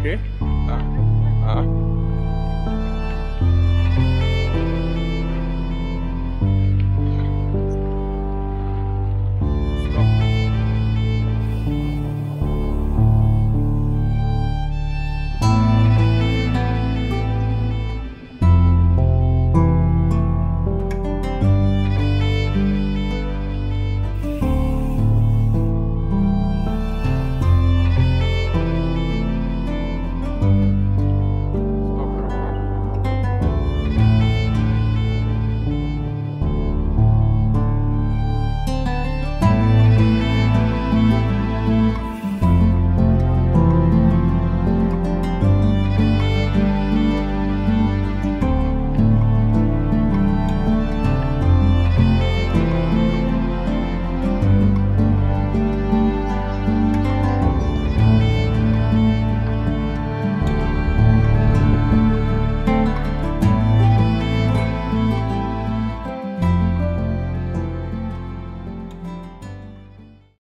Okay. Ah.